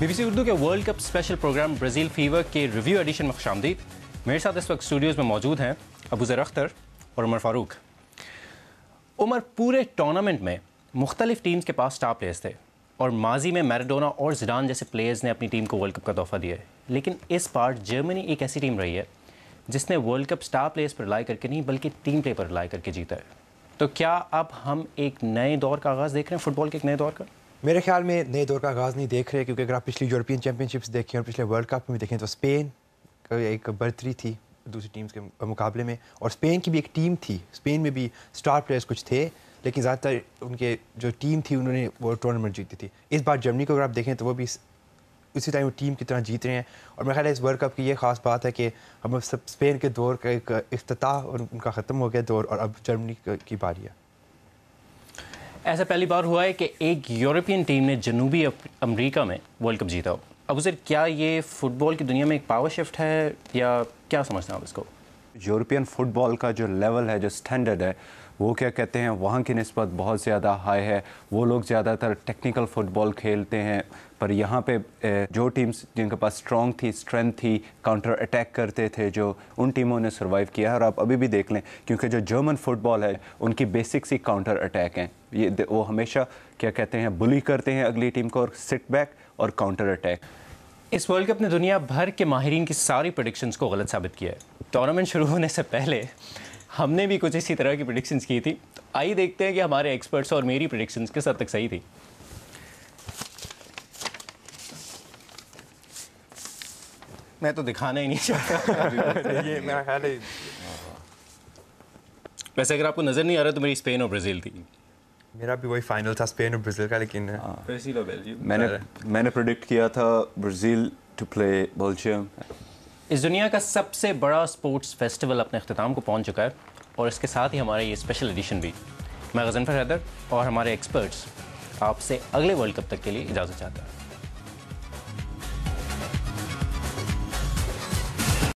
Be be C Urdu کے world cup special programme Brazil fever کے review edition میں خوش آمدید۔ میرے ساتھ اس وقت اسٹوڈیوز میں موجود ہیں ابو ذر اختر اور عمر فاروق۔ عمر پورے ٹورنامنٹ میں مختلف ٹیمز کے پاس اسٹار پلیئرس تھے اور ماضی میں میراڈونا اور زڈان جیسے پلیئرز نے اپنی ٹیم کو ورلڈ کپ کا تحفہ دیا ہے۔ لیکن اس بار جرمنی ایک ایسی ٹیم رہی ہے جس نے ورلڈ کپ اسٹار پلیئرس پر رلائی کر کے نہیں بلکہ ٹیم پلے پر رلائی کر کے جیتا ہے۔ تو کیا اب ہم ایک نئے دور کا آغاز دیکھ رہے ہیں؟ فٹ بال کے ایک نئے دور کا؟ میرے خیال میں نئے دور کا آغاز نہیں دیکھ رہے، کیونکہ اگر آپ پچھلی یورپین چیمپئن شپس دیکھیں اور پچھلے ورلڈ کپ میں دیکھیں تو اسپین کا ایک برتری تھی دوسری ٹیمز کے مقابلے میں، اور اسپین کی بھی ایک ٹیم تھی۔ اسپین میں بھی اسٹار پلیئرس کچھ تھے، لیکن زیادہ تر ان کے جو ٹیم تھی، انہوں نے وہ ٹورنامنٹ جیتی تھی۔ اس بار جرمنی کو اگر آپ دیکھیں تو وہ بھی اسی ٹائم وہ ٹیم کی طرح جیت رہے ہیں۔ اور میرا خیال ہے اس ورلڈ کپ کی یہ خاص بات ہے کہ ہم سب اسپین کے دور کا ایک افتتاح اور ان کا ختم ہو گیا دور، اور اب جرمنی کی باری ہے۔ ایسا پہلی بار ہوا ہے کہ ایک یورپین ٹیم نے جنوبی امریکہ میں ورلڈ کپ جیتا ہو۔ ابو سر کیا یہ فٹ بال کی دنیا میں ایک پاور شفٹ ہے یا کیا سمجھتے ہیں آپ اس کو؟ یورپین فٹ بال کا جو لیول ہے، جو اسٹینڈرڈ ہے، وہ کیا کہتے ہیں؟ وہاں کی نسبت بہت زیادہ ہائی ہے۔ وہ لوگ زیادہ تر ٹیکنیکل فٹ بال کھیلتے ہیں۔ پر یہاں پہ جو ٹیمز جن کے پاس اسٹرانگ تھی اسٹرینتھ تھی کاؤنٹر اٹیک کرتے تھے، جو ان ٹیموں نے سروائیو کیا ہے۔ اور آپ ابھی بھی دیکھ لیں، کیونکہ جو جرمن فٹ بال ہے، ان کی بیسکس ہی کاؤنٹر اٹیک ہیں۔ یہ وہ ہمیشہ کیا کہتے ہیں؟ بلی کرتے ہیں اگلی ٹیم کو اور سٹ بیک اور کاؤنٹر اٹیک اس ورلڈ کپ نے دنیا بھر کے ماہرین کی ساری پروڈکشنز کو غلط ثابت کیا ہے۔ ٹورنامنٹ شروع ہونے سے پہلے ہم نے بھی کچھ اسی طرح کی پروڈکشنز کی تھی۔ آئی دیکھتے ہیں کہ ہمارے ایکسپرٹس اور میری پروڈکشنز کس حد تک صحیح تھی۔ میں تو دکھانا ہی نہیں چاہتا۔ یہ میرا خیال ہے۔ ویسے اگر آپ کو نظر نہیں آ رہا تو میری اسپین اور برازیل تھی۔ میرا بھی وہی فائنل تھا اسپین اور برازیل کا لیکن میں نے میں نے پروڈکٹ کیا تھا برازیل ٹو پلے بلجیم اس دنیا کا سب سے بڑا اسپورٹس فیسٹیول اپنے اختتام کو پہنچ چکا ہے اور اس کے ساتھ ہی ہمارا یہ اسپیشل ایڈیشن بھی۔ میں غزنفر حیدر اور ہمارے ایکسپرٹس آپ سے اگلے ورلڈ کپ تک کے لیے اجازت چاہتا ہوں۔